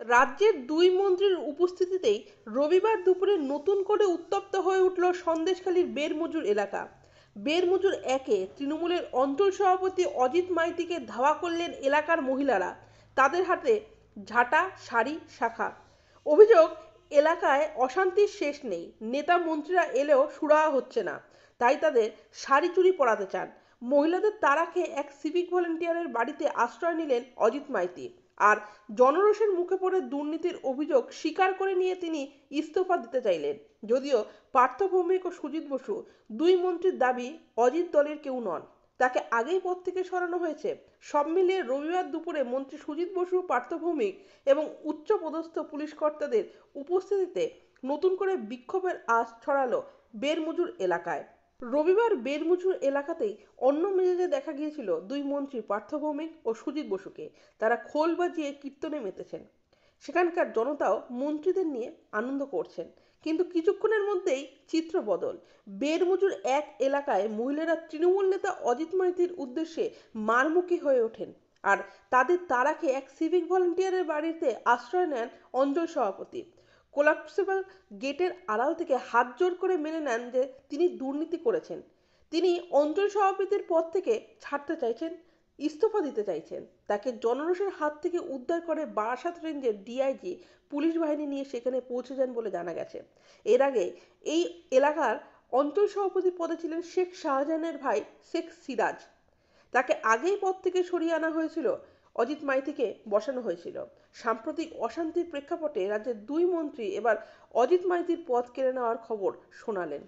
রাজ্যের দুই মন্ত্রীর উপস্থিতিতেই রবিবার দুপুরে নতুন করে উত্তপ্ত হয়ে উঠল সন্দেশখালীর বেরমজুর এলাকা। বেরমজুর একে তৃণমূলের অঞ্চল সভাপতি অজিত মাইতিকে ধাওয়া করলেন এলাকার মহিলারা। তাদের হাতে ঝাঁটা, শাড়ি, শাখা। অভিযোগ, এলাকায় অশান্তির শেষ নেই। নেতা মন্ত্রীরা এলেও সুরাহা হচ্ছে না। তাই তাদের শাড়ি চুরি পরাতে চান। মহিলাদের তাড়া খেয়ে এক সিভিক ভলেন্টিয়ারের বাড়িতে আশ্রয় নিলেন অজিত মাইতি। আর জনরোষের মুখে পড়ে দুর্নীতির অভিযোগ স্বীকার করে নিয়ে তিনি ইস্তফা দিতে চাইলেন। যদিও পার্থ ভৌমিক ও সুজিত বসু দুই মন্ত্রীর দাবি অজিত দলের কেউ নন। তাকে আগেই পদ থেকে সরানো হয়েছে। সব মিলিয়ে রবিবার দুপুরে মন্ত্রী সুজিত বসু, পার্থ ভৌমিক এবং উচ্চপদস্থ পুলিশ কর্তাদের উপস্থিতিতে নতুন করে বিক্ষোভের আঁচ ছড়ালো বেরমজুর এলাকায়। রবিবার বেরমুজুর এলাকাতেই অন্য মেজাজে দেখা গিয়েছিল দুই মন্ত্রী পার্থ ভৌমিক ও সুজিত বসুকে। তারা খোল বাজিয়ে কীর্তনে মেতেছেন। সেখানকার জনতাও মন্ত্রীদের নিয়ে আনন্দ করছেন। কিন্তু কিছুক্ষণের মধ্যেই চিত্র বদল। বেরমুজুর এক এলাকায় মহিলারা তৃণমূল নেতা অজিত মাইতির উদ্দেশ্যে মারমুখী হয়ে ওঠেন আর তাদের তারাকে এক সিভিক ভলেন্টিয়ারের বাড়িতে আশ্রয় নেন অঞ্চল সভাপতি। কোলাপসেবল গেটের আড়াল থেকে হাত জোর করে মেনে নেন যে তিনি দুর্নীতি করেছেন। তিনি অঞ্চল সভাপতির পদ থেকে ছাড়তে চাইছেন, ইস্তফা দিতে চাইছেন। তাকে জনরোষের হাত থেকে উদ্ধার করে বারাসাত রেঞ্জের ডিআইজি পুলিশ বাহিনী নিয়ে সেখানে পৌঁছে যান বলে জানা গেছে। এর আগে এই এলাকার অঞ্চল সভাপতি পদে ছিলেন শেখ শাহজাহানের ভাই শেখ সিরাজ। তাকে আগেই পদ থেকে সরিয়ে আনা হয়েছিল অজিত মাইতিকে বসানো হয়েছিল। সাম্প্রতিক অশান্তির প্রেক্ষাপটে রাজ্যের দুই মন্ত্রী এবার অজিত মাইতির পদ কেড়ে নেওয়ার খবর শোনালেন।